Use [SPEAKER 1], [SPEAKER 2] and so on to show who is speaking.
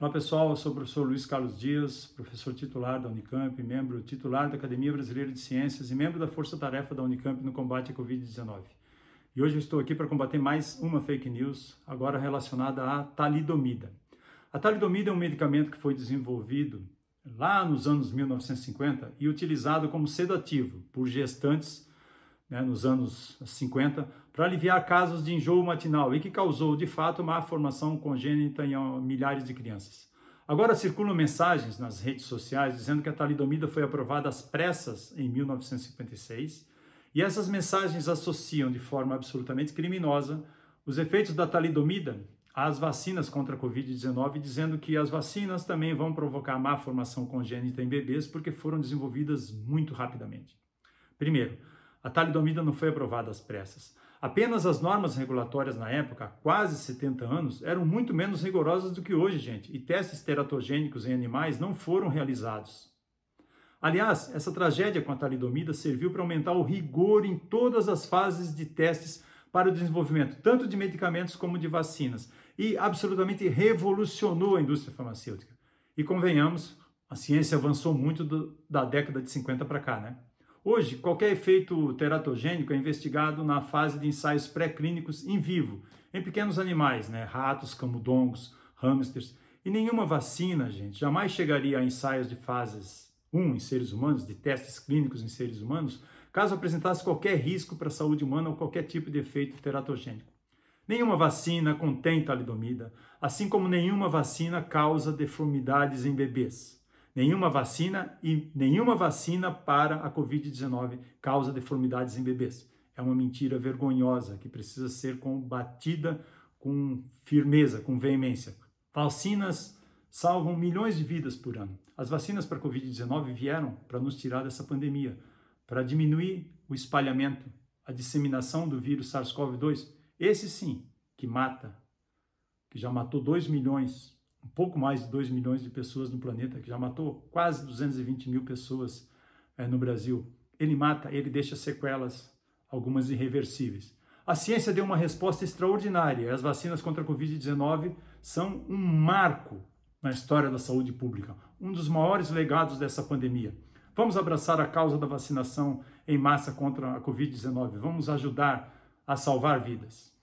[SPEAKER 1] Olá pessoal, eu sou o professor Luiz Carlos Dias, professor titular da Unicamp, membro titular da Academia Brasileira de Ciências e membro da Força Tarefa da Unicamp no combate à Covid-19. E hoje eu estou aqui para combater mais uma fake news, agora relacionada à talidomida. A talidomida é um medicamento que foi desenvolvido lá nos anos 1950 e utilizado como sedativo por gestantes né, nos anos 50 para aliviar casos de enjoo matinal e que causou, de fato, uma formação congênita em milhares de crianças. Agora circulam mensagens nas redes sociais dizendo que a talidomida foi aprovada às pressas em 1956 e essas mensagens associam de forma absolutamente criminosa os efeitos da talidomida às vacinas contra a Covid-19, dizendo que as vacinas também vão provocar má formação congênita em bebês porque foram desenvolvidas muito rapidamente. Primeiro, a talidomida não foi aprovada às pressas. Apenas as normas regulatórias na época, há quase 70 anos, eram muito menos rigorosas do que hoje, gente, e testes teratogênicos em animais não foram realizados. Aliás, essa tragédia com a talidomida serviu para aumentar o rigor em todas as fases de testes para o desenvolvimento, tanto de medicamentos como de vacinas, e absolutamente revolucionou a indústria farmacêutica. E convenhamos, a ciência avançou muito do, da década de 50 para cá, né? Hoje, qualquer efeito teratogênico é investigado na fase de ensaios pré-clínicos em vivo, em pequenos animais, né? ratos, camundongos, hamsters. E nenhuma vacina, gente, jamais chegaria a ensaios de fases 1 em seres humanos, de testes clínicos em seres humanos, caso apresentasse qualquer risco para a saúde humana ou qualquer tipo de efeito teratogênico. Nenhuma vacina contém talidomida, assim como nenhuma vacina causa deformidades em bebês. Nenhuma vacina e nenhuma vacina para a Covid-19 causa deformidades em bebês. É uma mentira vergonhosa que precisa ser combatida com firmeza, com veemência. Vacinas salvam milhões de vidas por ano. As vacinas para a Covid-19 vieram para nos tirar dessa pandemia, para diminuir o espalhamento, a disseminação do vírus SARS-CoV-2. Esse sim, que mata, que já matou 2 milhões um pouco mais de 2 milhões de pessoas no planeta, que já matou quase 220 mil pessoas é, no Brasil. Ele mata, ele deixa sequelas, algumas irreversíveis. A ciência deu uma resposta extraordinária. As vacinas contra a Covid-19 são um marco na história da saúde pública, um dos maiores legados dessa pandemia. Vamos abraçar a causa da vacinação em massa contra a Covid-19. Vamos ajudar a salvar vidas.